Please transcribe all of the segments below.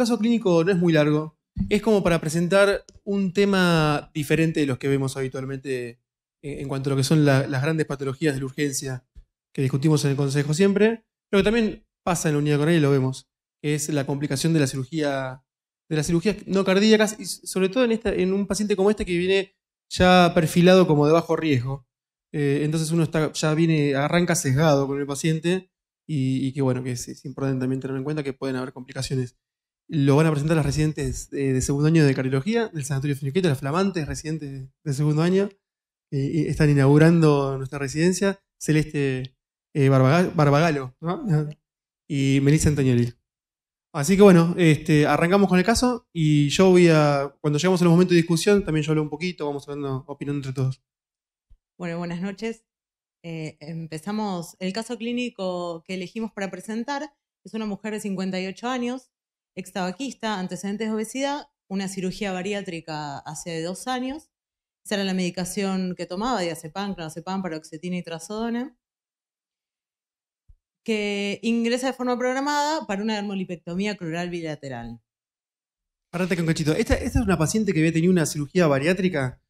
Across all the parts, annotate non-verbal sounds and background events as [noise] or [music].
caso. Clínico, no es muy largo. Es como para presentar un tema diferente de los que vemos habitualmente en, en cuanto a lo que son la- las grandes patologías de la urgencia que discutimos en el Consejo siempre, pero que también pasa en la unidad coronaria y lo vemos, que es la complicación de la cirugía, de las cirugías no cardíacas, y sobre todo en, esta, en un paciente como este que viene ya perfilado como de bajo riesgo. Eh, entonces uno está, ya viene, arranca sesgado con el paciente y, y que bueno, que es importante también tener en cuenta que pueden haber complicaciones. Lo van a presentar las residentes de, de segundo año de cardiología del Sanatorio Finiquete, las flamantes residentes de segundo año. eh, están inaugurando nuestra residencia. Celeste eh, Barbaga- Barbagalo ¿no? y Melissa Antonioli. Así que bueno, este, arrancamos con el caso y yo voy a, cuando llegamos a los momentos de discusión, también yo hablo un poquito, vamos hablando, opinando entre todos. Bueno, buenas noches. Eh, empezamos. El caso clínico que elegimos para presentar es una mujer de 58 años, ex tabaquista, antecedentes de obesidad, una cirugía bariátrica hace dos años. Esa era la medicación que tomaba, diazepam, clonazepam, paroxetina y trazodona. Que ingresa de forma programada para una dermolipectomía crural bilateral. Parate con cachito. Esta, esta es una paciente que había tenido una cirugía bariátrica.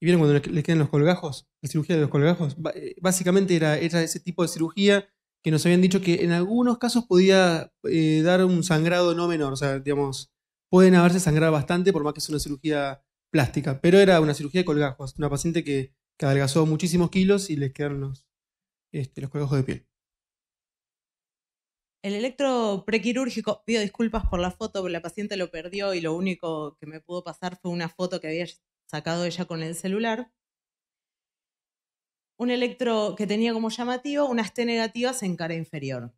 ¿Y vieron cuando le, quedan los colgajos? La cirugía de los colgajos. Eh, Básicamente era ese tipo de cirugía que nos habían dicho que en algunos casos podía eh, dar un sangrado no menor. O sea, digamos, pueden haberse sangrado bastante por más que es una cirugía plástica. Pero era una cirugía de colgajos. Una paciente que, adelgazó muchísimos kilos y le quedaron los, este, los colgajos de piel. El electro prequirúrgico, pido disculpas por la foto, la paciente lo perdió y lo único que me pudo pasar fue una foto que había sacado ella con el celular. Un electro que tenía como llamativo unas T negativas en cara inferior.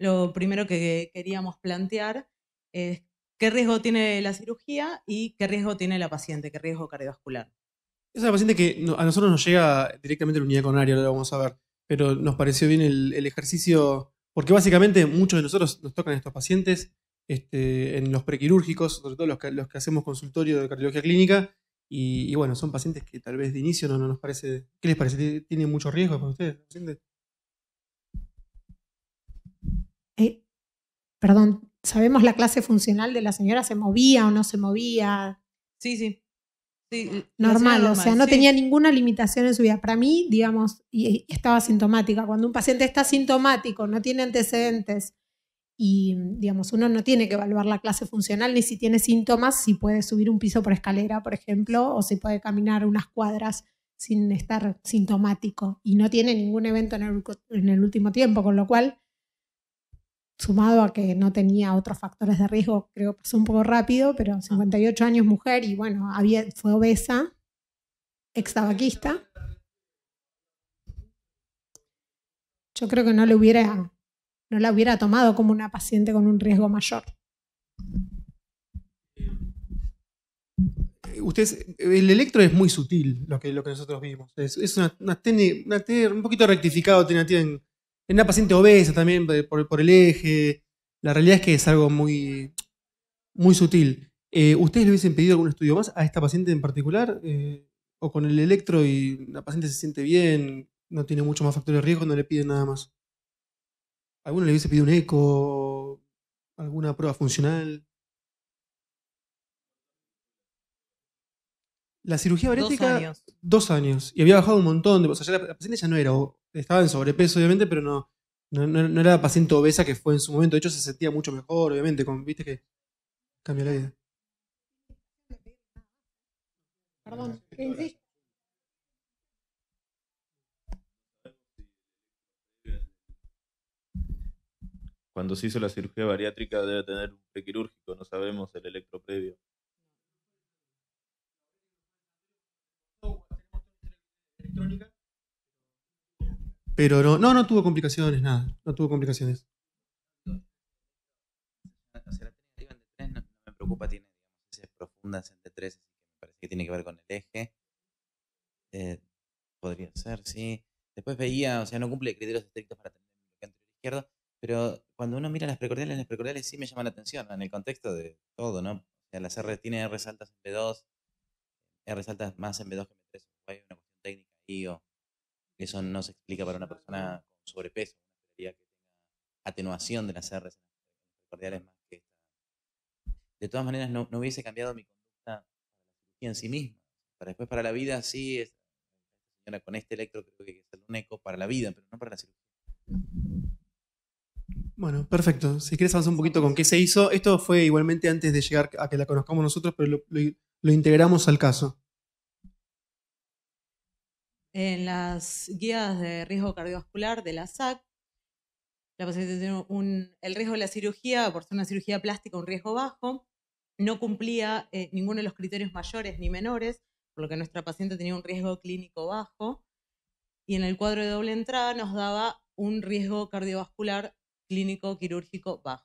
Lo primero que queríamos plantear es qué riesgo tiene la cirugía y qué riesgo tiene la paciente, qué riesgo cardiovascular. Es paciente que a nosotros nos llega directamente a la unidad coronaria, lo vamos a ver. Pero nos pareció bien el, ejercicio, porque básicamente muchos de nosotros nos tocan estos pacientes este, en los prequirúrgicos, sobre todo los los que hacemos consultorio de cardiología clínica. Y, y bueno, son pacientes que tal vez de inicio no, no nos parece. ¿Qué les parece? ¿Tiene- ¿Tiene mucho riesgo para ustedes? Eh, perdón, ¿sabemos la clase funcional de la señora? ¿Se movía o no se movía? Sí, sí. Sí, Normal, o sea, no sí. tenía ninguna limitación en su vida. Para mí, digamos, y, y estaba sintomática. Cuando un paciente está sintomático, no tiene antecedentes y, digamos, uno no tiene que evaluar la clase funcional ni si tiene síntomas, si puede subir un piso por escalera, por ejemplo, o si puede caminar unas cuadras sin estar sintomático y no tiene ningún evento en el, en el último tiempo, con lo cual sumado a que no tenía otros factores de riesgo, creo que pasó un poco rápido, pero 58 años mujer y bueno, había, fue obesa, ex tabaquista. Yo creo que no le hubiera, no la hubiera tomado como una paciente con un riesgo mayor. Eh, Ustedes, el electro es muy sutil, lo que, lo que nosotros vimos. Es, una, una una T un poquito rectificado, tiene en, una paciente obesa también por, el eje. La realidad es que es algo muy, muy sutil. Eh, ¿Ustedes le hubiesen pedido algún estudio más a esta paciente en particular? Eh, ¿O con el electro y la paciente se siente bien, no tiene mucho más factores de riesgo, no le piden nada más? ¿Alguno le hubiese pedido un eco? ¿Alguna prueba funcional? La cirugía Dos bariátrica, años. dos años. Y había bajado un montón de. O sea, ya la, la paciente ya no era. Estaba en sobrepeso, obviamente, pero no, no, no- no era la paciente obesa que fue en su momento. De hecho, se sentía mucho mejor, obviamente. Con, Viste que cambia la vida. Perdón, Cuando se hizo la cirugía bariátrica debe tener un prequirúrgico, no sabemos el electro previo. Pero no, no, no tuvo complicaciones, nada. No tuvo complicaciones. O sea, la técnica en D3 no, no me preocupa, tiene profundas en D3, así que me parece que tiene que ver con el eje. Eh, podría ser, sí. Después veía, o sea, no cumple criterios estrictos para tener el bloqueo anterior izquierdo, pero cuando uno mira las precordiales, las precordiales sí me llaman la atención, en el contexto de todo, ¿no? O sea, las R tiene R altas en B2, R altas más en B2 que en B3, hay una cuestión técnica ahí, o eso no se explica para una persona con sobrepeso, una esperaría que tenga atenuación de las R's en las miocardiales más que esta. De todas maneras, no, hubiese cambiado mi conducta para la cirugía en sí misma. Para después, para la vida, sí, es, señora, con este electro creo que hay que hacer un eco para la vida, pero no para la cirugía. Bueno, perfecto. Si quieres avanzar un poquito con qué se hizo. Esto fue igualmente antes de llegar a que la conozcamos nosotros, pero lo, integramos al caso. En las guías de riesgo cardiovascular de la SAC, la paciente tiene un, el riesgo de la cirugía, por ser una cirugía plástica, un riesgo bajo, no cumplía eh, ninguno de los criterios mayores ni menores, por lo que nuestra paciente tenía un riesgo clínico bajo, y en el cuadro de doble entrada nos daba un riesgo cardiovascular clínico quirúrgico bajo.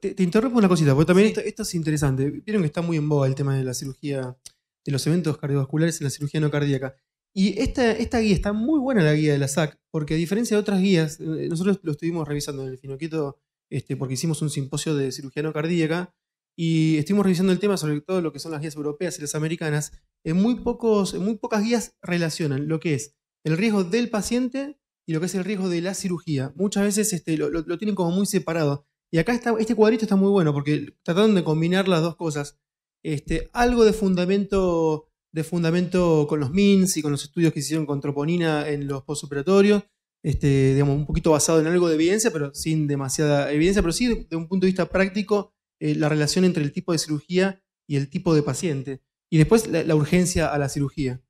Te, te interrumpo una cosita, porque también Sí. esto, esto es interesante. Vieron que está muy en boga el tema de la cirugía, de los eventos cardiovasculares en la cirugía no cardíaca. Y esta, esta guía está muy buena, la guía de la SAC, porque a diferencia de otras guías, eh, nosotros lo estuvimos revisando en el Finoquieto, este, porque hicimos un simposio de cirugía no cardíaca, y estuvimos revisando el tema sobre todo lo que son las guías europeas y las americanas. En muy, pocos, en muy pocas guías relacionan lo que es el riesgo del paciente y lo que es el riesgo de la cirugía. Muchas veces este, lo, lo- tienen como muy separado. Y acá está, este cuadrito está muy bueno porque trataron de combinar las dos cosas. Este, algo de fundamento, de fundamento con los MINS y con los estudios que hicieron con troponina en los postoperatorios. Este, digamos, un poquito basado en algo de evidencia, pero sin demasiada evidencia, pero sí de, un punto de vista práctico, eh, la relación entre el tipo de cirugía y el tipo de paciente. Y después la, la urgencia a la cirugía.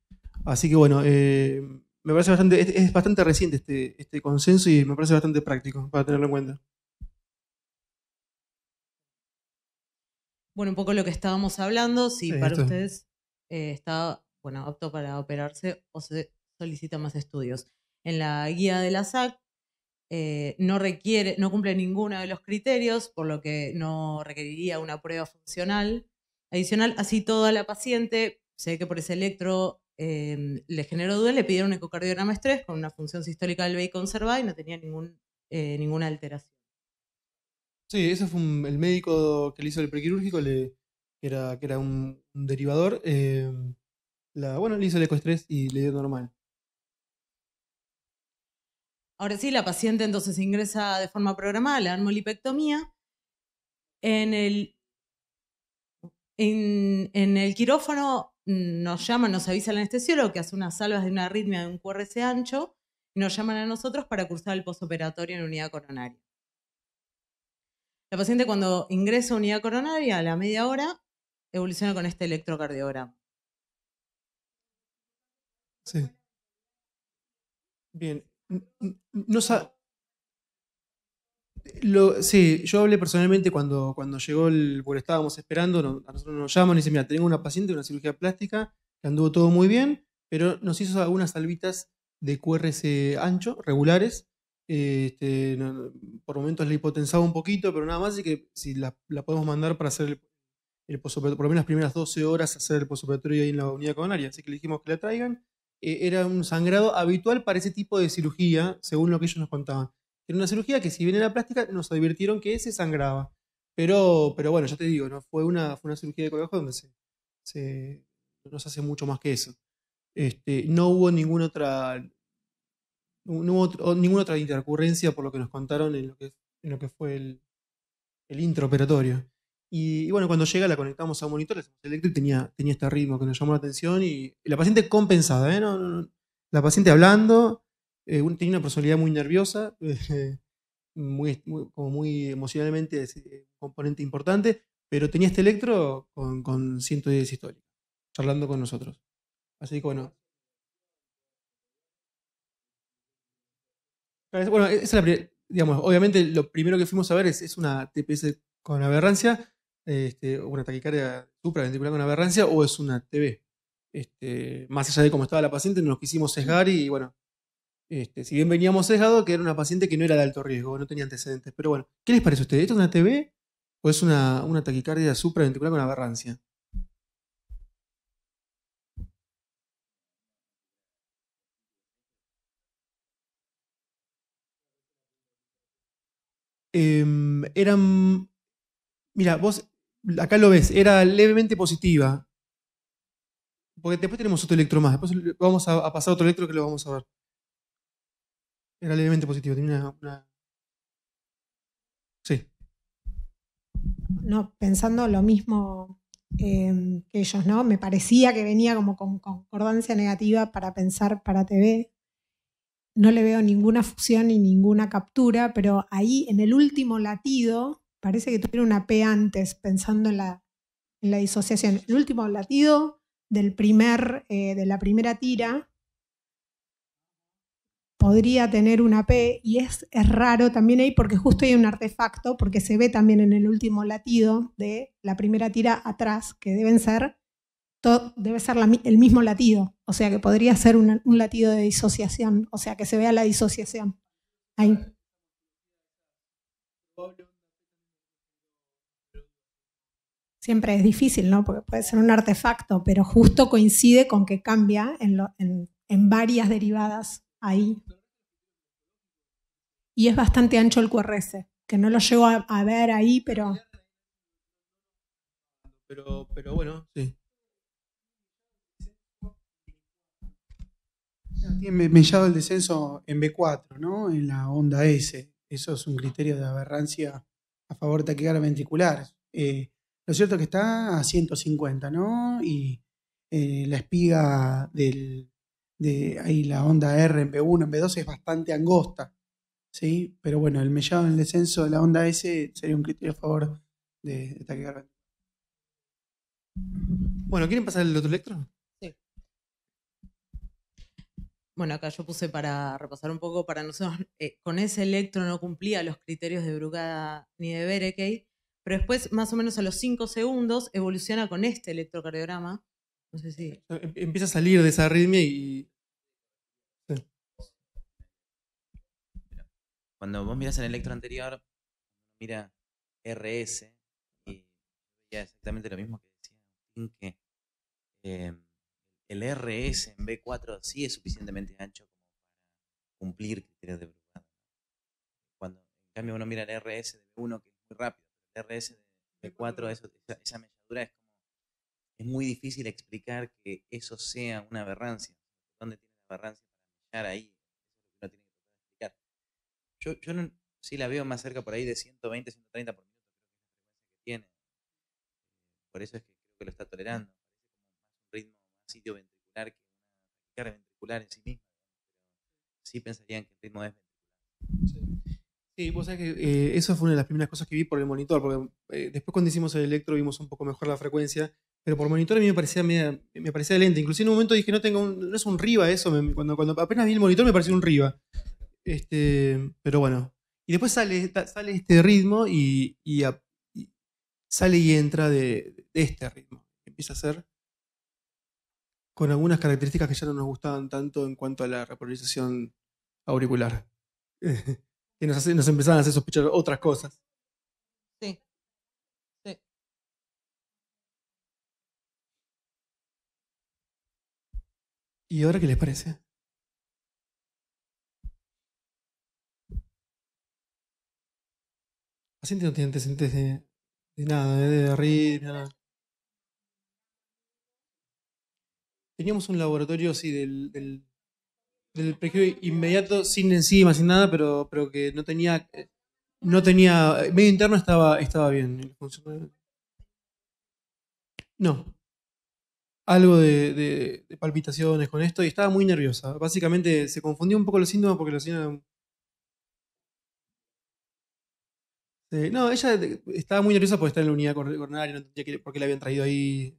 Así que bueno, eh, me parece bastante, es, es bastante reciente este, este consenso y me parece bastante práctico para tenerlo en cuenta. Bueno, un poco lo que estábamos hablando, si Sí, para esto- ustedes eh, está bueno, apto para operarse o se solicita más estudios. En la guía de la SAC eh, no requiere, no cumple ninguno de los criterios, por lo que no requeriría una prueba funcional adicional. Así toda la paciente, sé que por ese electro eh, le generó duda, le pidieron un ecocardiograma estrés con una función sistólica del BI conservada y no tenía ningún, eh, ninguna alteración. Sí, ese fue un- el médico que le hizo el prequirúrgico, le, que, era, que era un, un derivador. eh, la, bueno, le hizo el ecoestrés y le dio normal. Ahora sí, la paciente entonces ingresa de forma programada, le dan molipectomía. En el, en, en el quirófano nos llaman, nos avisa el anestesiólogo que hace unas salvas de una arritmia de un QRS ancho y nos llaman a nosotros para cursar el posoperatorio en unidad coronaria. La paciente cuando ingresa a unidad coronaria a la media hora evoluciona con este electrocardiograma. Sí. Bien. No sa- Lo, sí, yo hablé personalmente cuando, cuando llegó el. porque estábamos esperando, no- a nosotros nos llaman y dicen: Mira, tengo una paciente una cirugía plástica que anduvo todo muy bien, pero nos hizo algunas salvitas de QRS ancho, regulares. Este, por momentos le hipotensaba un poquito, pero nada más, y que si la, la podemos mandar para hacer el, el posoperatorio, por lo menos las primeras 12 horas hacer el posoperatorio ahí en la unidad coronaria. Así que le dijimos que la traigan. Eh, era un sangrado habitual para ese tipo de cirugía, según lo que ellos nos contaban. Una cirugía que si bien era plástica, nos advirtieron que se sangraba. Pero, pero bueno, ya te digo, ¿no? fue, una, fue una cirugía de colegio donde se, se- no se hace mucho más que eso. Este, no hubo ninguna otra, no hubo ninguna otra intercurrencia por lo que nos contaron en lo que, en lo que fue el, el intraoperatorio. Y, y bueno, cuando llega la conectamos a un monitor, y tenía, tenía este ritmo que nos llamó la atención. Y, y la paciente compensada, ¿eh? No, no, no. La paciente hablando, eh, un- tenía una personalidad muy nerviosa, eh, [laughs] muy, muy- como muy emocionalmente es, eh, un componente importante, pero tenía este electro con, con 110 históricas, charlando con nosotros. Así que bueno. Bueno, esa es la pri- digamos, obviamente lo primero que fuimos a ver es, es una TPS con aberrancia, este, una taquicardia supraventricular con aberrancia, o es una TB. Este, más allá de cómo estaba la paciente, nos quisimos sesgar y bueno, este, si bien veníamos sesgados, que era una paciente que no era de alto riesgo, no tenía antecedentes. Pero bueno, ¿qué les parece a ustedes? ¿Esto es una TB o es una, una taquicardia supraventricular con aberrancia? Em, eran. Mira, vos acá lo ves, era levemente positiva. Porque después tenemos otro electro más. Después vamos a, a pasar otro electro que lo vamos a ver. Era levemente positiva. Tenía una. Sí. no, pensando lo mismo eh, que ellos, ¿no? Me parecía que venía como con concordancia negativa para pensar para TV. No le veo ninguna fusión ni ninguna captura, pero ahí en el último latido parece que tuviera una P antes, pensando en la, en la disociación. El último latido del primer, eh, de la primera tira podría tener una P y es, raro también ahí porque justo hay un artefacto, porque se ve también en el último latido de la primera tira atrás, que deben ser, debe ser el mismo latido, o sea que podría ser un, latido de disociación, o sea que se vea la disociación. Ahí. Siempre es difícil, ¿no? Porque puede ser un artefacto, pero justo coincide con que cambia en, en varias derivadas ahí. Y es bastante ancho el QRS, que no lo llego a, a ver ahí, pero... pero... Pero bueno, sí. Tiene mellado el descenso en B4, ¿no? En la onda S. Eso es un criterio de aberrancia a favor de taquicardia ventricular. Eh, lo cierto es que está a 150, ¿no? Y eh, la espiga del, de ahí la onda R en B1, en B2 es bastante angosta, ¿sí? Pero bueno, el mellado en el descenso de la onda S sería un criterio a favor de, de taquicardia. Bueno, ¿quieren pasar el otro electro? Sí. Bueno, acá yo puse para repasar un poco, para nosotros, eh, con ese electro no cumplía los criterios de Brugada ni de Berekei, pero después, más o menos a los 5 segundos, evoluciona con este electrocardiograma. No sé si. Em, Empieza a salir de esa arritmia y. Cuando vos miras el electro anterior, mira RS y veía exactamente lo mismo que decía Agustín, que eh, el RS en B4 sí es suficientemente ancho como para cumplir criterios de Brugada. Cuando en cambio uno mira el RS de B1, que es muy rápido, el RS de B4, eso, esa, esa melladura es como es muy difícil explicar que eso sea una aberrancia. ¿Dónde tiene la aberrancia para mellar ahí? Eso es lo que uno tiene que tratar de explicar. Yo, yo no, sí la veo más cerca por ahí de 120, 130 por minuto, creo la frecuencia que tiene. Por eso es que creo que lo está tolerando. Parece un ritmo más idioventricular que una taquicardia ventricular en sí misma. Pero sí pensarían que el ritmo es ventricular. Sí, vos sabés que eh, eso fue una de las primeras cosas que vi por el monitor, porque eh, después cuando hicimos el electro vimos un poco mejor la frecuencia, pero por monitor a mí me parecía, media, me parecía lenta. Inclusive en un momento dije, no tengo un- no es un RIVA eso, me- cuando, cuando apenas vi el monitor me pareció un RIVA. Este, pero bueno. Y después sale, sale este ritmo y, y a- y sale y entra de, de este ritmo. Empieza a ser con algunas características que ya no nos gustaban tanto en cuanto a la repolarización auricular. [laughs] que nos, hace- nos empezaban a hacer sospechar otras cosas. Sí. Sí. ¿Y ahora qué les parece? Paciente no tiene antecedentes de, nada, eh, de arritmia, nada. Teníamos un laboratorio, sí, del, del, del inmediato, sin enzimas, sin nada, pero, pero que no tenía. eh, No tenía. Medio interno estaba, estaba bien. No. Algo de, de- palpitaciones con esto y estaba muy nerviosa. Básicamente se confundió un poco los síntomas porque la señora. Sí, no, ella estaba muy nerviosa por estar en la unidad cor- coronaria, no entendía que- por qué la habían traído ahí.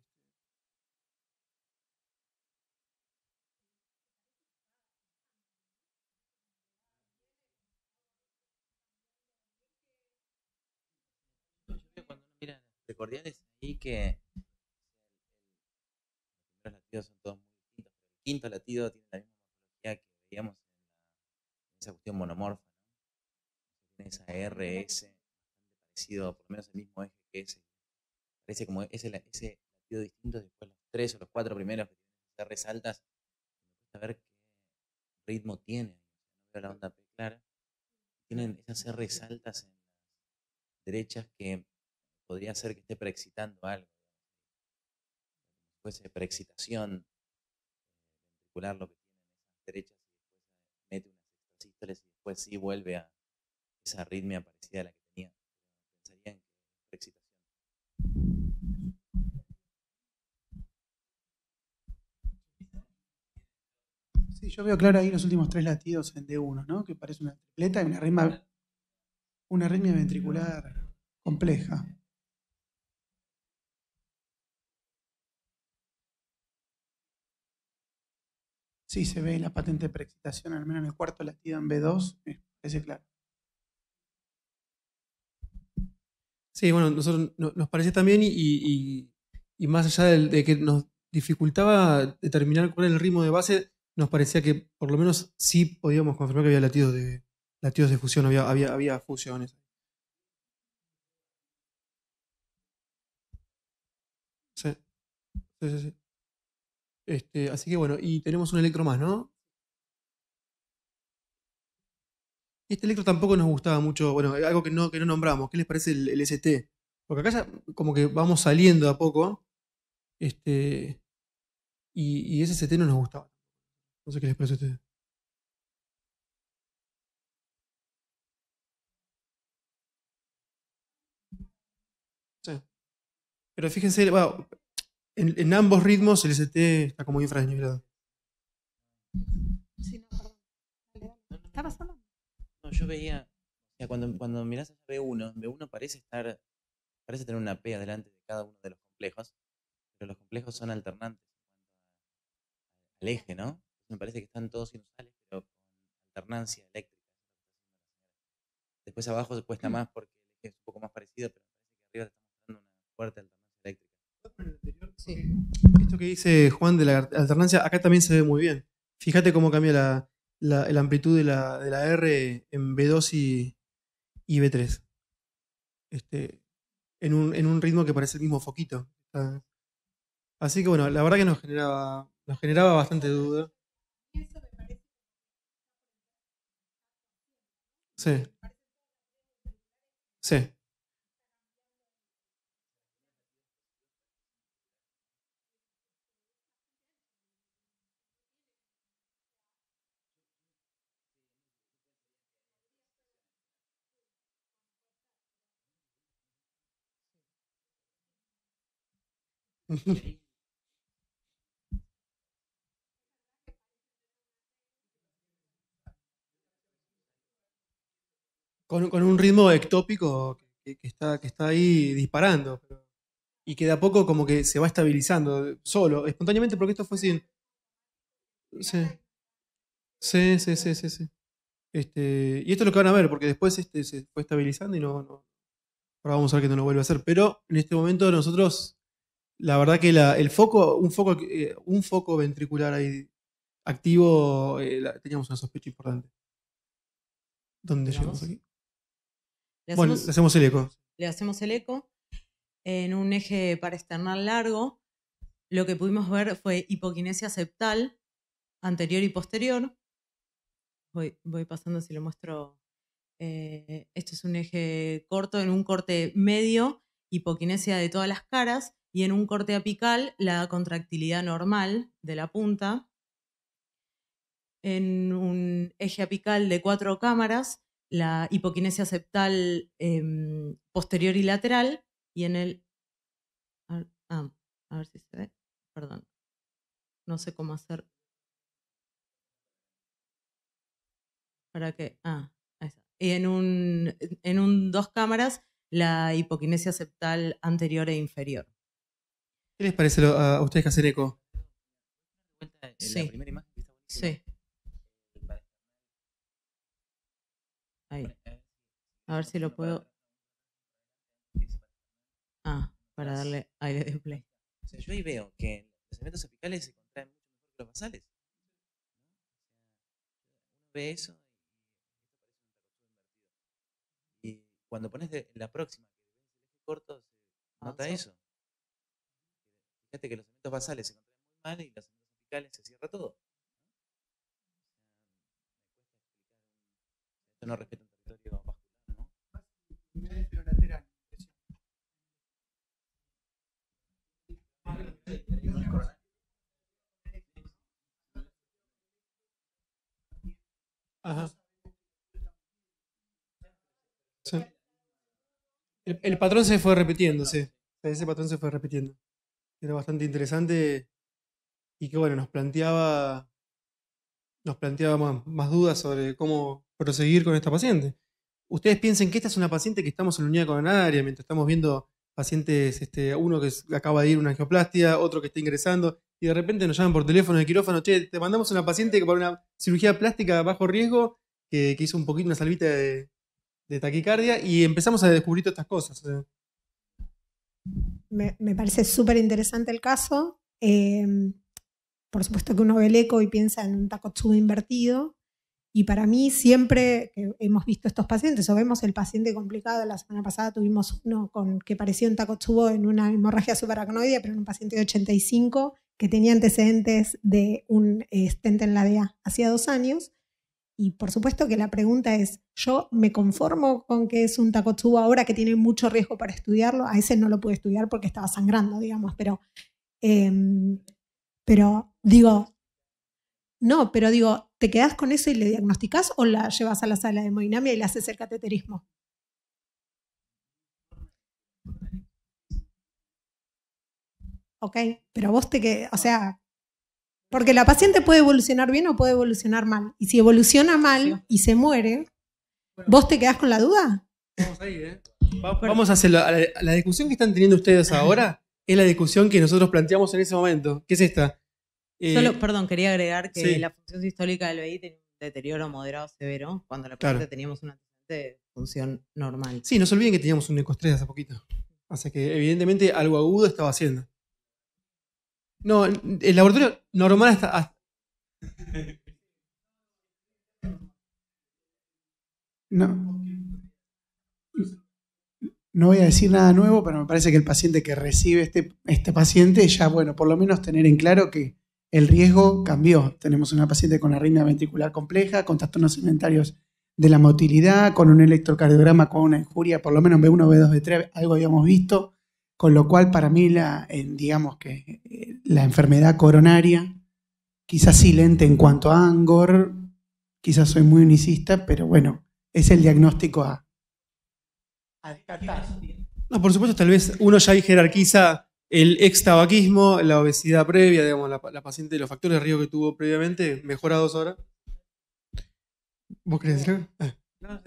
Cuando uno mira las precordiales ahí que los primeros latidos son todos muy distintos, pero el quinto latido tiene la misma morfología que veíamos en, esa cuestión monomorfa, ¿no? Tiene esa RS parecido, por lo menos el mismo eje que ese. Parece como ese, ese latido distinto, después los tres o los cuatro primeros que tienen esas Rs altas, me cuesta ver qué ritmo tiene. La onda P clara. Tienen esas Rs altas en las derechas que podría ser que esté preexcitando algo. Si fuese preexcitación eh, ventricular lo que tienen esas derechas y después mete unas extrasístoles y después sí vuelve a esa arritmia parecida a la que tenía. Pensarían que es preexcitación. Yo veo claro ahí los últimos tres latidos en D1, ¿no? Que parece una tripleta y una arritmia, una arritmia ventricular compleja. Sí, se ve la patente de preexcitación, al menos en el cuarto latido en B2, eh, parece claro. Sí, bueno, nosotros no- nos parecía también y, más allá del- de, que nos dificultaba determinar cuál era el ritmo de base, nos parecía que por lo menos sí podíamos confirmar que había latidos de, latidos de fusión, había, había, había fusiones. Sí, sí, sí. sí. Este, así que bueno, y tenemos un electro más, ¿no? Este electro tampoco nos gustaba mucho, bueno, algo que no, que no nombramos, ¿qué les parece el, el ST? Porque acá ya como que vamos saliendo a poco, este, y, y ese ST no nos gustaba. No sé qué les parece a ustedes. Sí. Pero fíjense, bueno, en, en ambos ritmos el ST está como infradimensionado. Sí, no. ¿Estabas hablando? No, yo veía, o sea, cuando, cuando mirás a B1, B1 parece estar, parece tener una P adelante de cada uno de los complejos, pero los complejos son alternantes al eje, ¿no? Me parece que están todos sinusales, pero con alternancia eléctrica. Después abajo se cuesta más porque el eje es un poco más parecido, pero me parece que arriba te está mostrando una fuerte alternancia eléctrica. Sí. Esto que dice Juan de la alternancia, acá también se ve muy bien. Fíjate cómo cambia la, la- la amplitud de la, de la R en B2 y, y B3. Este, en, un, en un ritmo que parece el mismo foquito. Así que bueno, la verdad que nos generaba, nos generaba bastante duda. Sí. Sí. [laughs] con, con un ritmo ectópico que, que está, que está ahí disparando. pero- y que de a poco como que se va estabilizando solo, espontáneamente, porque esto fue sin. Sí. Sí, sí, sí, sí, sí. Este, y esto es lo que van a ver, porque después este, se fue estabilizando y no, no- Ahora vamos a ver que no lo vuelve a hacer. Pero en este momento nosotros, la verdad que la- el foco, un foco, eh, un foco ventricular ahí activo, eh, la- teníamos una sospecha importante. ¿Dónde llegamos aquí? Le Bueno, hacemos, le hacemos el eco. le hacemos el eco en un eje parasternal largo. Lo que pudimos ver fue hipoquinesia septal anterior y posterior. Voy, voy pasando si lo muestro. Eh, este es un eje corto, en un corte medio, hipoquinesia de todas las caras, y en un corte apical, la contractilidad normal de la punta. En un eje apical de cuatro cámaras, la hipoquinesia septal em, posterior y lateral, y en el. A ver, ah, a ver si se ve. Perdón. No sé cómo hacer. Para que. Ah, ahí está. Y en un, en un dos cámaras, la hipoquinesia septal anterior e inferior. ¿Qué les parece a, ustedes que hacen eco? Sí. La primera imagen que está. Sí, A ver si lo puedo. Ah, para darle aire de play. O sea, yo ahí veo que los segmentos apicales se contraen mucho mejor que los basales. ¿no? Uno ve eso y, y cuando pones de- la próxima, que ves el eje corto, se nota Avanzó. eso. Fíjate que los segmentos basales se contraen muy mal y los segmentos apicales se cierra todo. ¿no? O sea, Ajá. Sí. El, patrón se fue repitiendo, sí. Ese patrón se fue repitiendo. Era bastante interesante y que bueno, nos planteaba nos planteaba más, más dudas sobre cómo proseguir con esta paciente. Ustedes piensen que esta es una paciente que estamos en la unidad coronaria, mientras estamos viendo pacientes, este, uno que acaba de ir a una angioplastia, otro que está ingresando, y de repente nos llaman por teléfono de quirófano, che, te mandamos una paciente que para una cirugía plástica bajo riesgo, que, que hizo un poquito una salvita de, taquicardia, y empezamos a descubrir todas estas cosas. Me, me parece súper interesante el caso. Eh, por supuesto que uno ve el eco y piensa en un Takotsubo invertido. Y para mí siempre hemos visto estos pacientes, o vemos el paciente complicado, la semana pasada tuvimos uno con, que parecía un Takotsubo en una hemorragia subaracnoidea, pero en un paciente de 85 que tenía antecedentes de un eh, stent en la DA hacía dos años. Y por supuesto que la pregunta es, ¿yo me conformo con que es un Takotsubo ahora que tiene mucho riesgo para estudiarlo? A ese no lo pude estudiar porque estaba sangrando, digamos, pero, em, pero digo, no, pero digo, ¿te quedas con eso y le diagnosticás o la llevas a la sala de hemodinamia y le haces el cateterismo? Ok, pero vos te que, o sea, porque la paciente puede evolucionar bien o puede evolucionar mal. Y si evoluciona mal y se muere, ¿vos te quedás con la duda? Vamos ahí, ¿eh? Va- Vamos a hacer la, a la- a la discusión que están teniendo ustedes ahora, es la discusión que nosotros planteamos en ese momento, que es esta. Eh, Solo, perdón, quería agregar que sí. la función sistólica del BI tenía un deterioro moderado severo, cuando la Claro. paciente teníamos una de función normal. Sí, no se olviden que teníamos un ecostrés hace poquito. O sea que evidentemente algo agudo estaba haciendo. No, el laboratorio normal hasta, hasta- No. No voy a decir nada nuevo, pero me parece que el paciente que recibe este, este paciente ya, bueno, por lo menos tener en claro que el riesgo cambió. Tenemos una paciente con arritmia ventricular compleja, con trastornos inventarios de la motilidad, con un electrocardiograma con una injuria, por lo menos B1, B2, B3, algo habíamos visto, con lo cual para mí la, eh, digamos que eh, la enfermedad coronaria, quizás silente en cuanto a Angor, quizás soy muy unicista, pero bueno, es el diagnóstico a, a descartar. No, por supuesto, tal vez uno ya jerarquiza el ex tabaquismo, la obesidad previa, digamos, la, la paciente, los factores de riesgo que tuvo previamente, mejorados ahora. ¿Vos querés decir algo? Ah.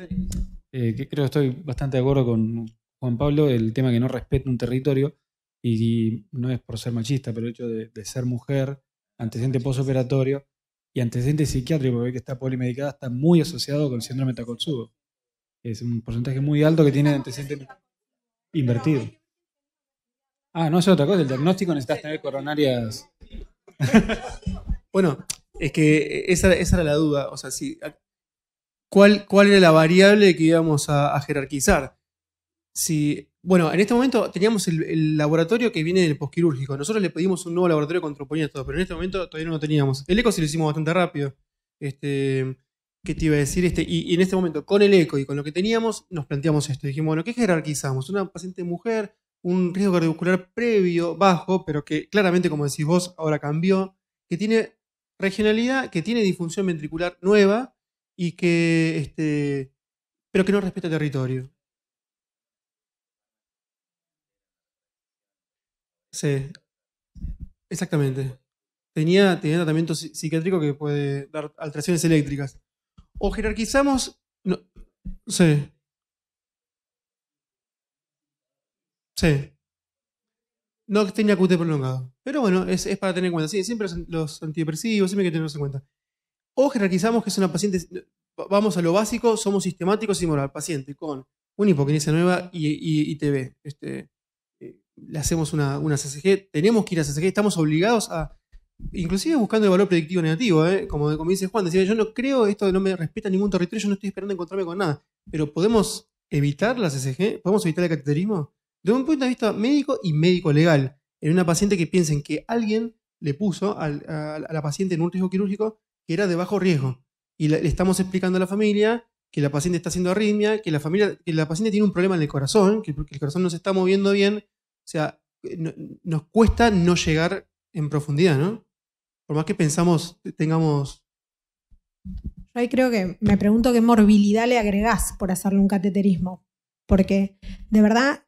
Eh, que creo que estoy bastante de acuerdo con Juan Pablo, el tema que no respeta un territorio, y, no es por ser machista, pero el hecho de, de ser mujer, antecedente posoperatorio y antecedente psiquiátrico, porque que está polimedicada, está muy asociado con el síndrome de Takotsubo. Es un porcentaje muy alto que tiene antecedente invertido. Ah, no es otra cosa, el diagnóstico necesitas tener coronarias. Bueno, es que esa, esa era la duda. O sea, si, ¿cuál, ¿cuál era la variable que íbamos a, a jerarquizar? Si, bueno, en este momento teníamos el, el laboratorio que viene del posquirúrgico. Nosotros le pedimos un nuevo laboratorio con todo, pero en este momento todavía no lo teníamos. El eco sí lo hicimos bastante rápido. Este, ¿Qué te iba a decir? Este, y, y en este momento, con el eco y con lo que teníamos, nos planteamos esto. Dijimos, bueno, ¿qué jerarquizamos? Una paciente mujer, un riesgo cardiovascular previo, bajo, pero que claramente, como decís vos, ahora cambió, que tiene regionalidad, que tiene disfunción ventricular nueva y que, este, pero que no respeta territorio. Sí, exactamente. Tenía, tenía tratamiento psi- psiquiátrico que puede dar alteraciones eléctricas. O jerarquizamos. No, sí. Sí. No tenía QT prolongado. Pero bueno, es, es para tener en cuenta. Sí, siempre los, antidepresivos, siempre hay que tenerlos en cuenta. O jerarquizamos que es una paciente. Vamos a lo básico, somos sistemáticos y moral. Paciente con una hipoquinesia nueva y, y, y TB. Este, eh, le hacemos una, una CCG, tenemos que ir a CCG, estamos obligados a. Inclusive buscando el valor predictivo negativo, ¿eh? como, como dice Juan, decía, yo no creo, esto no me respeta ningún territorio, yo no estoy esperando encontrarme con nada. Pero podemos evitar la CCG, podemos evitar el cateterismo, de un punto de vista médico y médico legal, en una paciente que piensen que alguien le puso a, la paciente en un riesgo quirúrgico que era de bajo riesgo. Y le, estamos explicando a la familia que la paciente está haciendo arritmia, que la, familia, que la paciente tiene un problema en el corazón, que, el corazón no se está moviendo bien. O sea, no- nos cuesta no llegar en profundidad, ¿no? Por más que pensamos, tengamos... Yo ahí creo que me pregunto qué morbilidad le agregás por hacerle un cateterismo. Porque de verdad,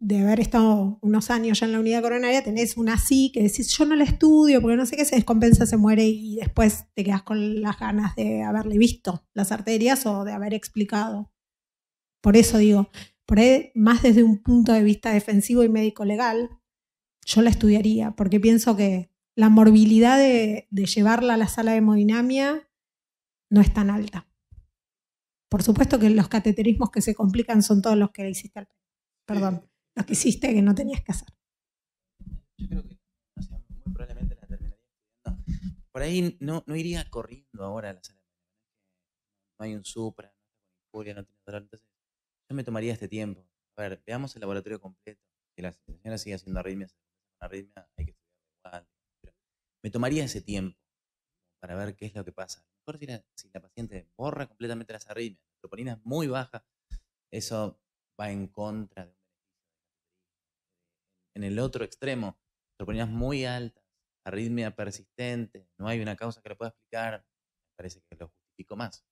de haber estado unos años ya en la unidad coronaria, tenés una así que decís, yo no la estudio porque no sé qué, se descompensa, se muere y después te quedas con las ganas de haberle visto las arterias o de haber explicado. Por eso digo, por ahí, más desde un punto de vista defensivo y médico legal, yo la estudiaría, porque pienso que la morbilidad de, llevarla a la sala de hemodinamia no es tan alta. Por supuesto que los cateterismos que se complican son todos los que hiciste al Perdón, los que hiciste que no tenías que hacer. Yo creo que o sea, muy probablemente la terminaría. Por ahí no, no iría corriendo ahora a la sala de No hay un Supra, no está con no tiene dolor. Entonces, yo me tomaría este tiempo. A ver, veamos el laboratorio completo. Si la señora sigue haciendo arritmias, arritmia, hay que estudiarlo igual. Pero me tomaría ese tiempo para ver qué es lo que pasa. A lo mejor si la, si la paciente borra completamente las arritmias, la troponina es muy baja, eso va en contra de. En el otro extremo, troponinas muy altas, arritmia persistente, no hay una causa que lo pueda explicar, parece que lo justifico más.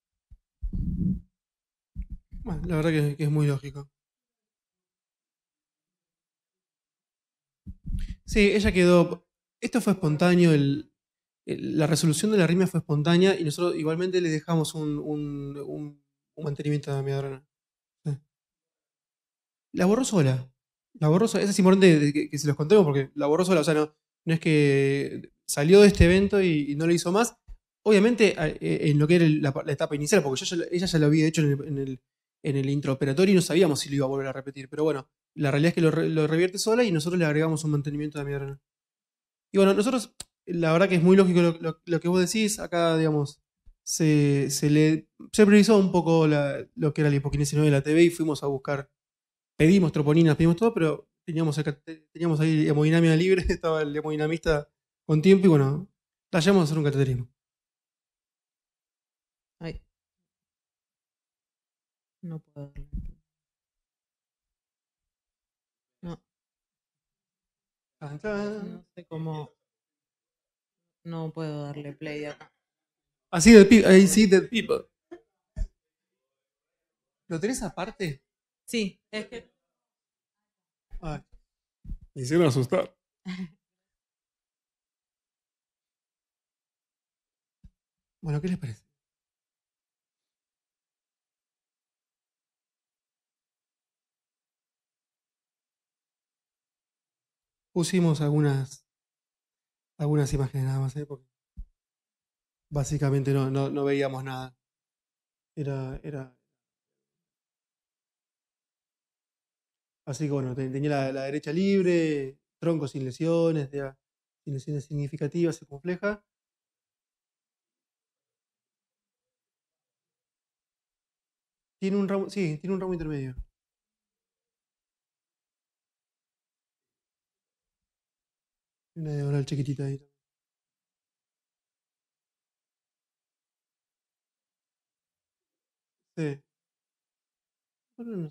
Bueno, la verdad que, que es muy lógico. Sí, ella quedó. Esto fue espontáneo, la resolución de la arritmia fue espontánea y nosotros igualmente le dejamos un, mantenimiento de amiodarona. Sí. La borró sola. La borró sola. Eso es importante de que, se los contemos porque la borró sola. O sea, no, es que salió de este evento y, no lo hizo más. Obviamente, eh, en lo que era la, etapa inicial, porque ella ya lo había hecho en el, en el, en y no sabíamos si lo iba a volver a repetir. Pero bueno, la realidad es que lo, re- lo revierte sola y nosotros le agregamos un mantenimiento de amiodarona. Y bueno, nosotros, la verdad que es muy lógico lo, que vos decís. Acá, digamos, se, se le se priorizó un poco lo que era la hipoquinesia de la TV y fuimos a buscar. Pedimos troponinas, pedimos todo, pero teníamos, cate- teníamos ahí hemodinamia libre, [laughs] estaba el hemodinamista con tiempo y bueno, la llevamos a hacer un cateterismo. Ay. No puedo darle. No, no sé cómo. No puedo darle play acá. Así de people. Ahí sí, dead people. ¿Lo tenés aparte? Sí, es que. Ay. Me hicieron asustar. Bueno, ¿qué les parece? Pusimos algunas algunas imágenes nada más, ¿eh? porque básicamente no, no, no veíamos nada. Era, era. Así que bueno, te- tenía la, derecha libre, tronco sin lesiones, ya, sin lesiones significativas y complejas. Tiene un ramo, sí, tiene un ramo intermedio. Una diagonal chiquitita ahí. Sí. Bueno, no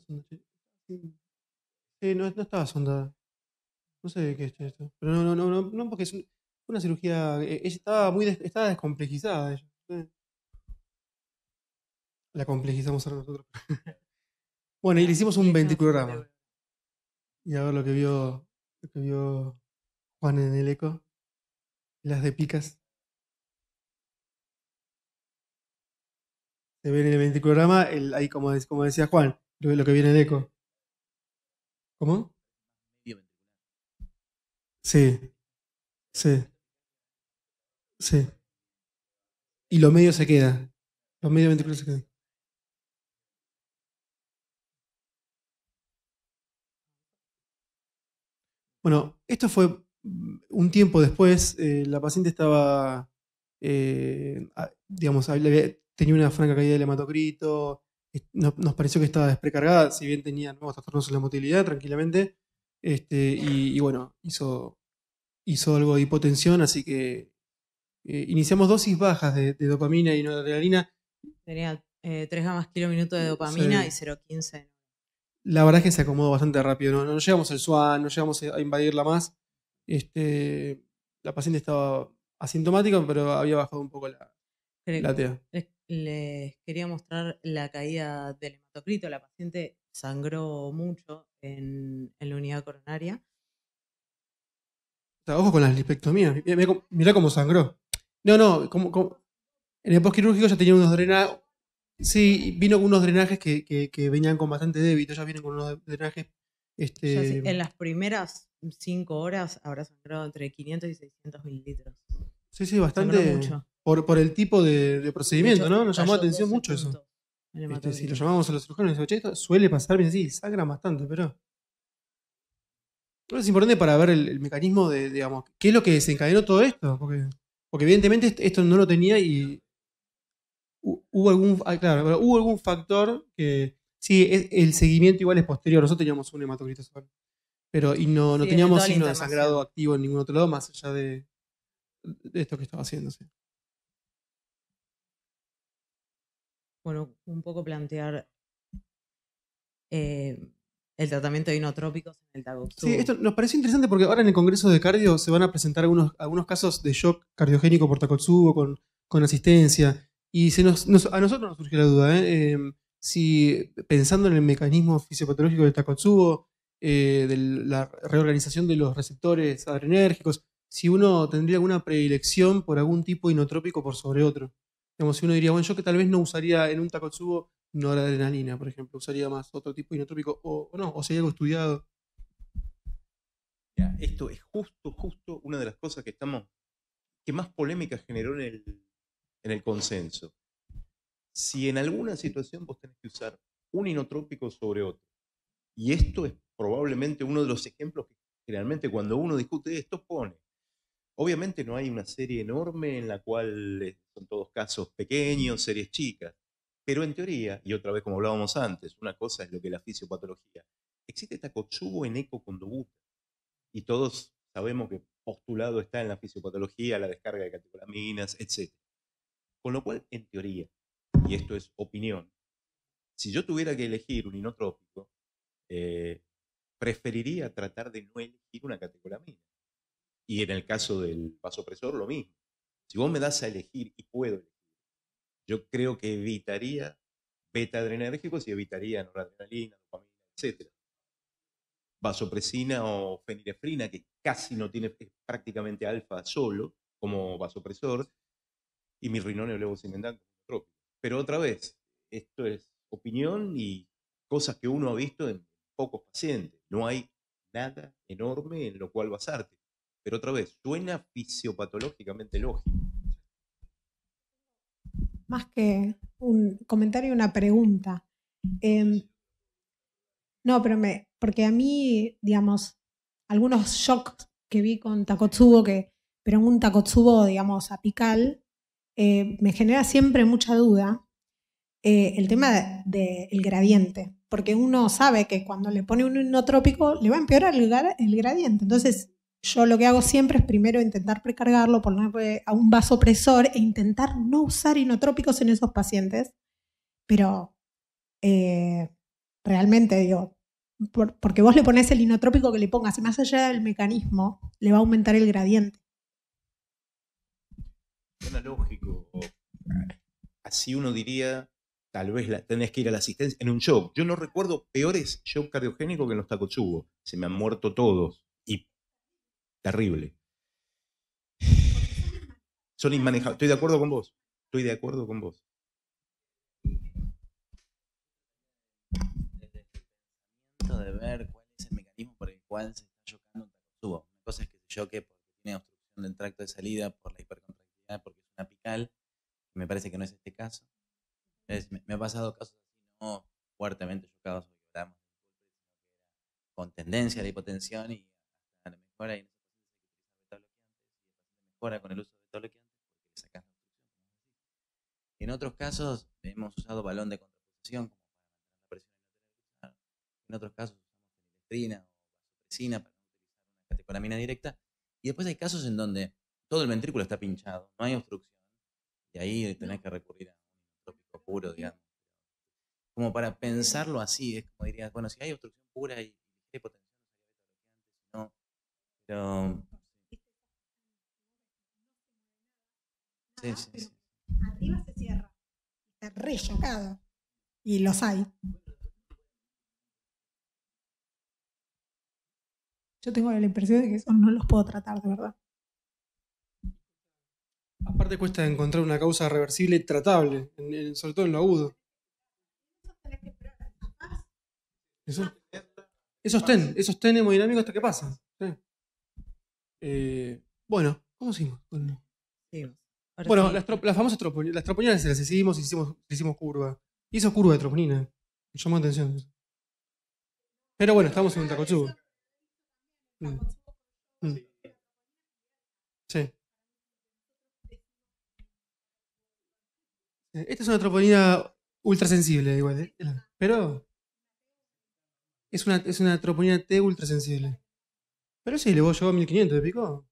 son sí. No, no estaba sondada. No sé de qué es esto. Pero no, no, no, no, no porque es un- una cirugía. eh, Ella estaba muy des- estaba descomplejizada ella. sí. La complejizamos ahora nosotros. [laughs] bueno, y le hicimos un ventriculograma. Y a ver lo que vio, lo que vio Juan en el eco. Las de picas. Se ve en el ventriculograma, el, ahí como, de- como decía Juan, lo, que- lo que viene en el eco. ¿Cómo? Sí. Sí. Sí. Y lo medio se queda. Los medios ventriculares se quedan. Bueno, esto fue mm, un tiempo después. eh, la paciente estaba, eh, digamos, tenía una franca caída del hematocrito. Nos, pareció que estaba desprecargada, si bien tenía nuevos trastornos en la motilidad, tranquilamente. Este, y, y bueno, hizo, hizo algo de hipotensión, así que eh, iniciamos dosis bajas de, de dopamina y noradrenalina. Tenía 3 gamas kilo minuto de dopamina Sí. y 0,15. La verdad es que se acomodó bastante rápido. No, no llegamos al SWAN, no llegamos a invadirla más. Este, la paciente estaba asintomática, pero había bajado un poco la, la TEA. Le- les quería mostrar la caída del hematocrito. La paciente sangró mucho en, en la unidad coronaria. O sea, ojo con las lipectomías. Mirá, cómo- sangró. No, no, como, como- en el postquirúrgico ya tenía unos drenajes. Sí, vino con unos drenajes que, que- que venían con bastante débito. Ya vienen con unos drenajes. Este, en las primeras cinco horas habrá sangrado entre 500 y 600 mililitros. Sí, sí, bastante. mucho. Por, por el tipo de, de procedimiento, De ¿no? Nos llamó la atención 12 mucho eso. Este, si lo llamamos a los cirujanos, esto suele pasar, bien sí, sangra bastante, pero. Es importante para ver el, el mecanismo de, digamos, qué es lo que desencadenó todo esto. Porque, porque evidentemente est- esto no lo tenía y. hu- Hubo algún, ah, claro, pero hubo algún factor que. Sí, es- el seguimiento igual es posterior. Nosotros teníamos un hematocrito solo. Pero y no, no Sí, teníamos signo de sangrado activo en ningún otro lado, más allá de, de esto que estaba haciéndose. Bueno, un poco plantear eh, el tratamiento de inotrópicos en el tagoxubo. Sí, esto nos pareció interesante porque ahora en el Congreso de Cardio se van a presentar algunos, algunos casos de shock cardiogénico por Takotsubo con, con asistencia. Y se nos, nos- a nosotros nos surgió la duda, ¿eh? Em, si pensando en el mecanismo fisiopatológico del Takotsubo, eh, de la reorganización de los receptores adrenérgicos, si uno tendría alguna predilección por algún tipo inotrópico por sobre otro. Digamos, si uno diría, bueno, yo que tal vez no usaría en un Takotsubo noradrenalina, por ejemplo, usaría más otro tipo inotrópico, o, o no, o sería algo estudiado. Mira, esto es justo, justo una de las cosas que estamos, que más polémica generó en el, en el consenso. Si en alguna situación vos tenés que usar un inotrópico sobre otro, y esto es probablemente uno de los ejemplos que generalmente cuando uno discute esto pone. Obviamente no hay una serie enorme en la cual eh, son todos casos pequeños, series chicas, pero en teoría, y otra vez como hablábamos antes, una cosa es lo que es la fisiopatología. Existe Takotsubo en ecoconducta y todos sabemos que postulado está en la fisiopatología, la descarga de catecolaminas, etc. Con lo cual, en teoría, y esto es opinión, si yo tuviera que elegir un inotrópico, eh, preferiría tratar de no elegir una catecolamina. Y en el caso del vasopresor, lo mismo. Si vos me das a elegir y puedo elegir, yo creo que evitaría beta adrenérgicos y evitaría noradrenalina, dopamina, etc vasopresina o fenilefrina, que casi no tiene, es prácticamente alfa solo como vasopresor, y mirrinone o levosimendan como. Pero otra vez, esto es opinión y cosas que uno ha visto en pocos pacientes. No hay nada enorme en lo cual basarte. Pero otra vez, suena fisiopatológicamente lógico. Más que un comentario, una pregunta. Em, no, pero me, porque a mí, digamos, algunos shocks que vi con Takotsubo, que, pero en un Takotsubo, digamos, apical, eh, me genera siempre mucha duda eh, el tema del gradiente, porque uno sabe que cuando le pone un inotrópico le va a empeorar el, el gradiente. Entonces, yo lo que hago siempre es primero intentar precargarlo, ponerle a un vasopresor e intentar no usar inotrópicos en esos pacientes, pero eh, realmente digo, por- porque vos le pones el inotrópico que le pongas y más allá del mecanismo, le va a aumentar el gradiente. Suena lógico. Así uno diría, tal vez tenés que ir a la asistencia en un shock. Yo no recuerdo peores shock cardiogénicos que en los Takotsubo. Se me han muerto todos. Terrible. Son inmanejables. Estoy de acuerdo con vos. Estoy de acuerdo con vos. desde el pensamiento de ver cuál es el mecanismo por el cual se está chocando un tacosubo. Una cosa es que se choque porque tiene obstrucción del tracto de salida por la hipercontractilidad, porque es una apical, me parece que no es este caso. Es- me, me ha pasado casos así, no fuertemente chocados con tendencia a la hipotensión y hasta la mejora en esos pacientes hay que utilizar beta bloqueantes y el paciente mejora con el uso de beta bloqueantes porque le sacas la obstrucción. En otros casos hemos usado balón de contraposición como para mantener la presión que. En otros casos usamos fenilestrina o vasopresina para no utilizar una catecolamina directa. Y después hay casos en donde todo el ventrículo está pinchado, no hay obstrucción. Y ahí tenés que recurrir a un inotrópico puro, digamos. Como para pensarlo así, es como dirías, bueno, si hay obstrucción pura y ligera hipotensión, no. Pero. Sí, sí, sí. Arriba se cierra. está re chocado. Y los hay. Yo tengo la impresión de que esos no los puedo tratar, de verdad. Aparte cuesta encontrar una causa reversible y tratable, en- en- sobre todo en lo agudo. Eso- esos ten, esos ten hemodinámicos hasta que pasan. sí. Eh, bueno, ¿cómo seguimos? Seguimos. Ahora Bueno, sí. las, las famosas troponinas, las troponinas se las hicimos y hicimos, hicimos curva. Hizo curva de troponina. Me llamó la atención. Pero bueno, estamos en un Takotsubo. Mm. Mm. Sí. Esta es una troponina ultra sensible, igual. ¿eh? Pero. Es una, es una troponina T ultra sensible. Pero sí, le voy llegó a 1500 de pico.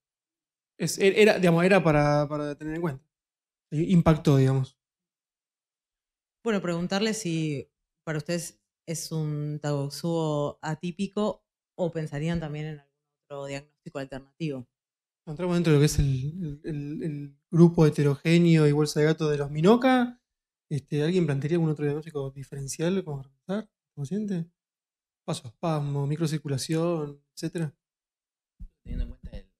Es, era, digamos, era para, para tener en cuenta. Impactó, digamos. Bueno, preguntarle si para ustedes es un Takotsubo atípico o pensarían también en algún otro diagnóstico alternativo. Entramos dentro de lo que es el, el- grupo heterogéneo y bolsa de gato de los Minoca. Este, ¿Alguien plantearía algún otro diagnóstico diferencial como revisar? ¿Consciente? Paso a espasmo, microcirculación, etcétera. Teniendo en cuenta el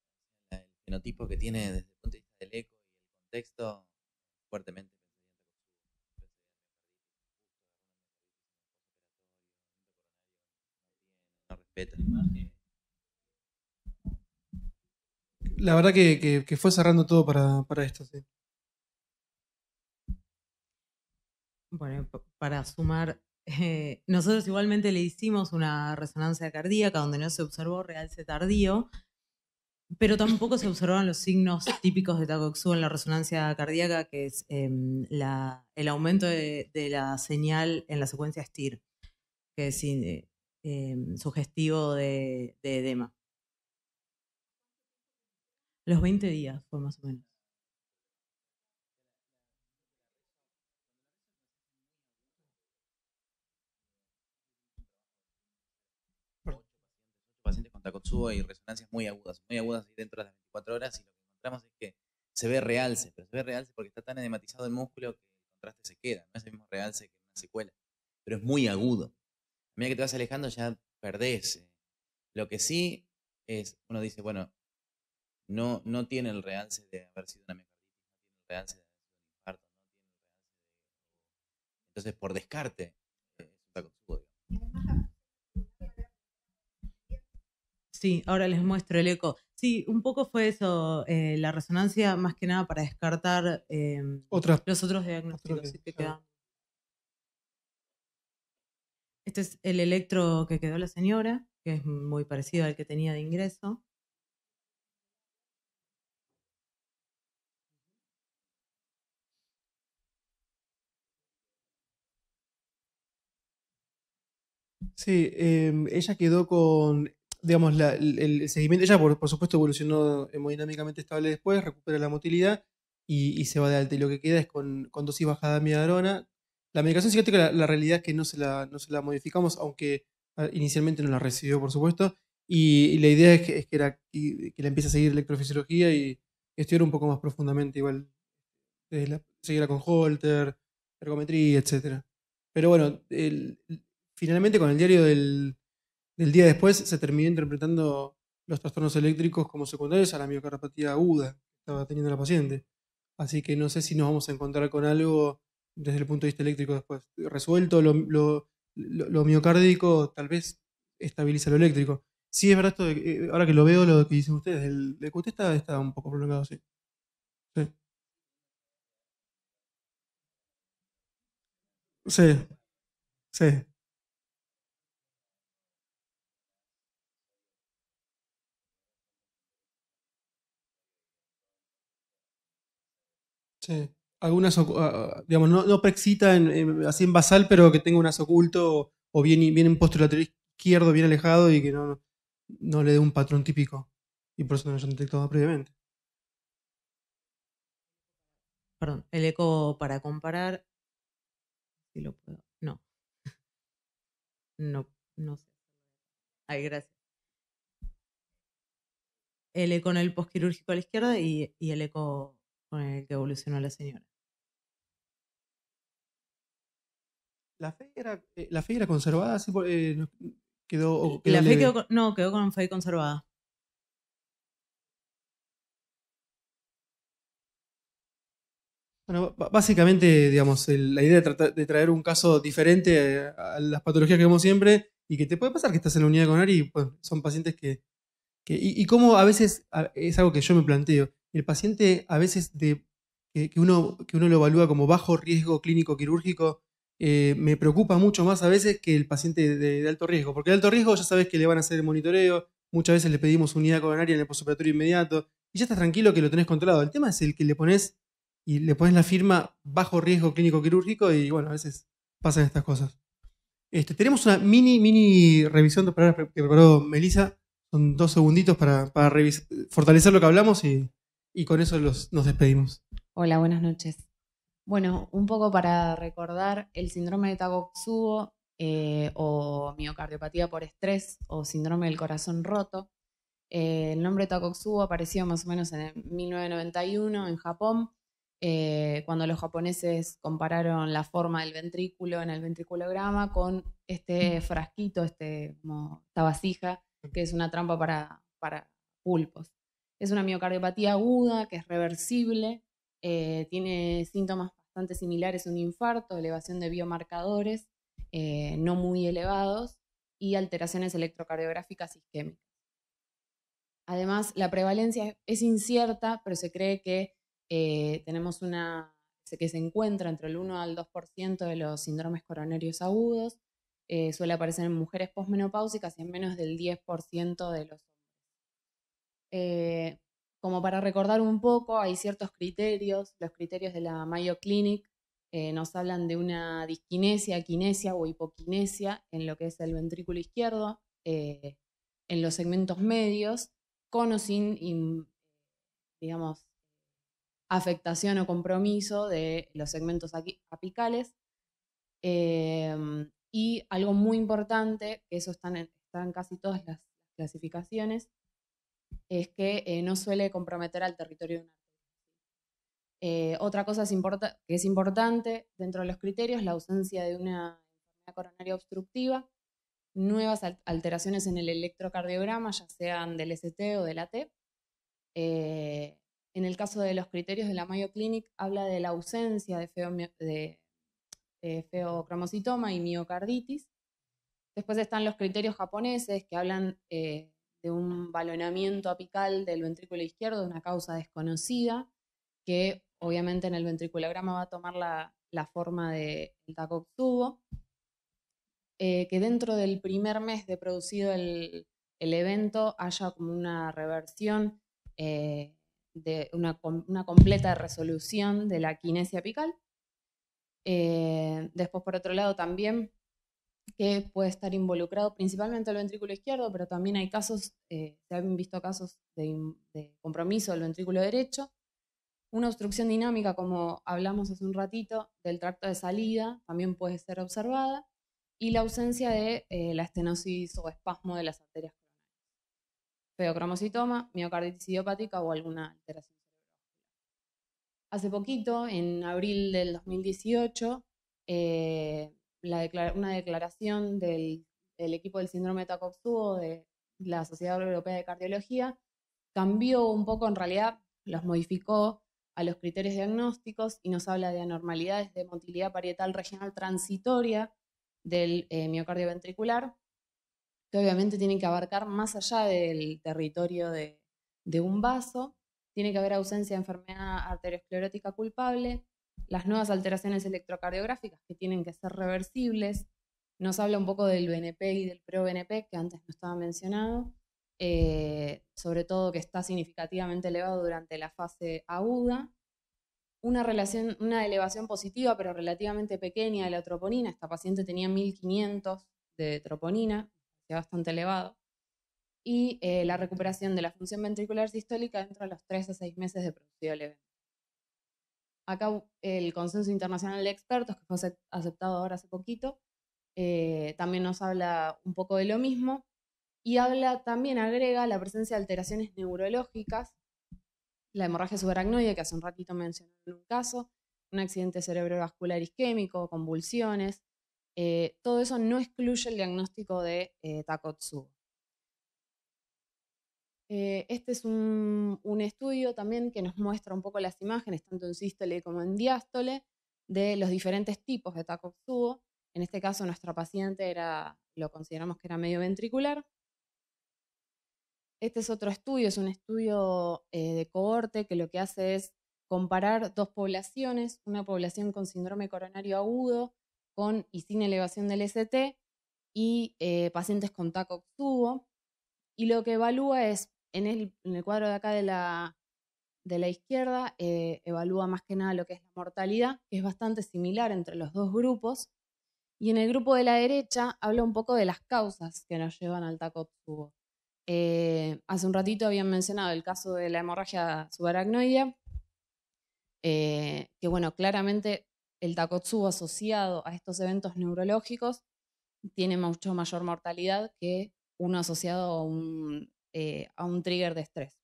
fenotipo que tiene desde el punto de vista del eco y el contexto, fuertemente no respeta. La verdad que, que- que fue cerrando todo para, para esto. sí. Bueno, para sumar, eh, nosotros igualmente le hicimos una resonancia cardíaca donde no se observó realce tardío, pero tampoco se observaban los signos típicos de Takotsubo en la resonancia cardíaca, que es em, la- el aumento de, la señal en la secuencia STIR, que es eh, em, sugestivo de edema. Los 20 días fue más o menos. Takotsubo y resonancias muy agudas, muy agudas y dentro de las 24 horas y lo que encontramos es que se ve realce, pero se ve realce porque está tan edematizado el músculo que el contraste se queda, no es el mismo realce que una secuela, pero es muy agudo. A medida que te vas alejando ya perdés. eh. Lo que sí es, uno dice, bueno, no, no tiene el realce de haber sido una miocarditis, no tiene el realce de haber sido un infarto, no tiene el realce de... Entonces, por descarte, eh, es un. Sí, ahora les muestro el eco. Sí, un poco fue eso, eh, la resonancia más que nada para descartar eh, Otra. los otros diagnósticos que- sí, que claro. quedaban. Este es el electro que quedó la señora, que es muy parecido al que tenía de ingreso. Sí, eh, ella quedó con, digamos, la- el, el seguimiento. Ella, por, por supuesto, evolucionó hemodinámicamente estable después, recupera la motilidad y, se va de alta. Y lo que queda es con, con dosis bajada de amiodarona. La medicación psiquiátrica, la, realidad es que no se la, no se la modificamos, aunque ah, inicialmente no la recibió, por supuesto. Y, la idea es que, es que, era, que, la empiece a seguir electrofisiología y estudiar un poco más profundamente, igual, la- seguirla con Holter, ergometría, etcétera. Pero bueno, el- finalmente con el diario del, del día después se terminó interpretando los trastornos eléctricos como secundarios a la miocardiopatía aguda que estaba teniendo la paciente. Así que no sé si nos vamos a encontrar con algo desde el punto de vista eléctrico después. Resuelto lo, lo- miocárdico, tal vez estabiliza lo eléctrico. Sí, es verdad esto, de eh, ahora que lo veo, lo que dicen ustedes, el de QT está, está un poco prolongado, sí. Sí. Sí. Sí. Sí. Algunas, ah, ah, digamos, no, no en- así en basal, pero que tenga unas oculto o bien, bien en postre lateral izquierdo, bien alejado y que no, no le dé un patrón típico. Y por eso no lo hayan detectado previamente. Perdón, el eco para comparar. Si lo puedo. No. [laughs] No, no sé. Ay, gracias. El eco en el posquirúrgico a la izquierda y, y el eco con el que evolucionó la señora. La fe era, eh, la fe era conservada, sí, eh, no- quedó, La fe quedó, con- no, quedó con fe conservada. Bueno, básicamente, digamos, el- la idea de, tratar- de traer un caso diferente a, las patologías que vemos siempre y que te puede pasar que estás en la unidad coronaria y pues, son pacientes que... que y, y cómo a veces, es algo que yo me planteo, el paciente a veces que, uno, que uno lo evalúa como bajo riesgo clínico quirúrgico, eh, me preocupa mucho más a veces que el paciente de, alto riesgo, porque de alto riesgo ya sabes que le van a hacer el monitoreo, muchas veces le pedimos unidad coronaria en el postoperatorio inmediato, y ya estás tranquilo que lo tenés controlado. El tema es el que le pones y le pones la firma bajo riesgo clínico quirúrgico y bueno, a veces pasan estas cosas. Este, tenemos una mini, mini revisión de palabras que preparó Melissa. Son dos segunditos para, fortalecer lo que hablamos y, y con eso los- nos despedimos. Hola, buenas noches. Bueno, un poco para recordar el síndrome de Takotsubo eh, o miocardiopatía por estrés o síndrome del corazón roto. Eh, el nombre Takotsubo apareció más o menos en el 1991 en Japón, eh, cuando los japoneses compararon la forma del ventrículo en el ventriculograma con este frasquito, este, como esta vasija, que es una trampa para pulpos. Es una miocardiopatía aguda que es reversible, eh, tiene síntomas bastante similares a un infarto, elevación de biomarcadores eh, no muy elevados y alteraciones electrocardiográficas isquémicas. Además, la prevalencia es incierta, pero se cree que eh, tenemos una que se encuentra entre el 1 al 2% de los síndromes coronarios agudos, suele aparecer en mujeres posmenopáusicas y en menos del 10% de los. Eh, como para recordar un poco, hay ciertos criterios, los criterios de la Mayo Clinic eh, nos hablan de una disquinesia, quinesia o hipoquinesia en lo que es el ventrículo izquierdo, eh, en los segmentos medios, con o sin, digamos, afectación o compromiso de los segmentos apicales. Eh, y algo muy importante, que eso está en, en casi todas las clasificaciones, es que eh, no suele comprometer al territorio de una. Eh, otra cosa es que es importante dentro de los criterios, la ausencia de una enfermedad coronaria obstructiva, nuevas al- alteraciones en el electrocardiograma, ya sean del ST o del AT. Eh, en el caso de los criterios de la Mayo Clinic, habla de la ausencia de, feomio- de eh, feocromocitoma y miocarditis. Después están los criterios japoneses que hablan de un balonamiento apical del ventrículo izquierdo una causa desconocida, que obviamente en el ventriculograma va a tomar la, la forma del de Takotsubo, eh, que dentro del primer mes de producido el, el evento haya como una reversión eh, de una, una completa resolución de la quinesia apical. Eh, después, por otro lado, también que puede estar involucrado principalmente el ventrículo izquierdo, pero también hay casos, eh, se han visto casos de, compromiso del ventrículo derecho, una obstrucción dinámica, como hablamos hace un ratito, del tracto de salida también puede ser observada, y la ausencia de eh, la estenosis o espasmo de las arterias coronarias. Feocromocitoma, miocarditis idiopática o alguna alteración. Hace poquito, en abril del 2018, eh, la una declaración del, equipo del síndrome de de la Sociedad Europea de Cardiología cambió un poco, en realidad los modificó a los criterios diagnósticos y nos habla de anormalidades de motilidad parietal regional transitoria del eh, miocardio ventricular, que obviamente tienen que abarcar más allá del territorio de, de un vaso, tiene que haber ausencia de enfermedad arteriosclerótica culpable, las nuevas alteraciones electrocardiográficas que tienen que ser reversibles, nos habla un poco del BNP y del pro-BNP, que antes no estaba mencionado, eh, sobre todo que está significativamente elevado durante la fase aguda, una, relación, una elevación positiva pero relativamente pequeña de la troponina, esta paciente tenía 1500 de troponina, ya bastante elevado, y eh, la recuperación de la función ventricular sistólica dentro de los 3 a 6 meses de producido el evento. Acá el consenso internacional de expertos, que fue acep- aceptado ahora hace poquito, eh, también nos habla un poco de lo mismo y habla, también agrega la presencia de alteraciones neurológicas, la hemorragia subaracnoide, que hace un ratito mencioné en un caso, un accidente cerebrovascular isquémico, convulsiones, Eh, todo eso no excluye el diagnóstico de eh, Takotsubo. Eh, este es un, estudio también que nos muestra un poco las imágenes, tanto en sístole como en diástole, de los diferentes tipos de Takotsubo. En este caso, nuestra paciente era, lo consideramos que era medio ventricular. Este es otro estudio, es un estudio eh, de cohorte que lo que hace es comparar dos poblaciones, una población con síndrome coronario agudo con y sin elevación del ST y eh, pacientes con Takotsubo. Y lo que evalúa es, en el, en el cuadro de acá de la, de la izquierda, eh, evalúa más que nada lo que es la mortalidad, que es bastante similar entre los dos grupos. Y en el grupo de la derecha habla un poco de las causas que nos llevan al Takotsubo. Eh, hace un ratito habían mencionado el caso de la hemorragia subaracnoidea, eh, que bueno, claramente el Takotsubo asociado a estos eventos neurológicos tiene mucho mayor mortalidad que uno asociado a un, eh, a un trigger de estrés.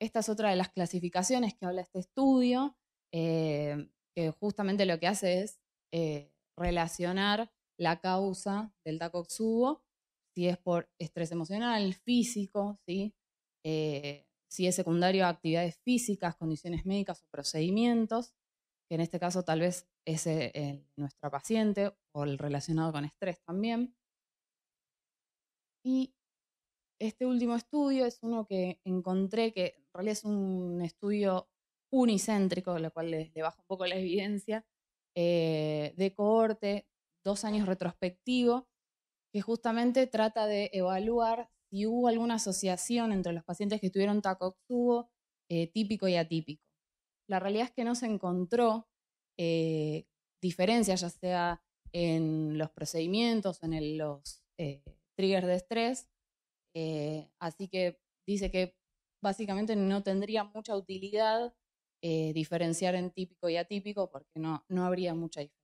Esta es otra de las clasificaciones que habla este estudio, eh, que justamente lo que hace es eh, relacionar la causa del Takotsubo, si es por estrés emocional, físico, si es secundario a actividades físicas, condiciones médicas o procedimientos, que en este caso tal vez es eh, el- nuestra paciente o el relacionado con estrés también. Y este último estudio es uno que encontré que en realidad es un estudio unicéntrico, lo cual le, baja un poco la evidencia, eh, de cohorte, dos años retrospectivo, que justamente trata de evaluar si hubo alguna asociación entre los pacientes que tuvieron Takotsubo eh, típico y atípico. La realidad es que no se encontró eh, diferencias, ya sea en los procedimientos en los eh, triggers de estrés, eh, así que dice que básicamente no tendría mucha utilidad eh, diferenciar en típico y atípico porque no, no habría mucha diferencia.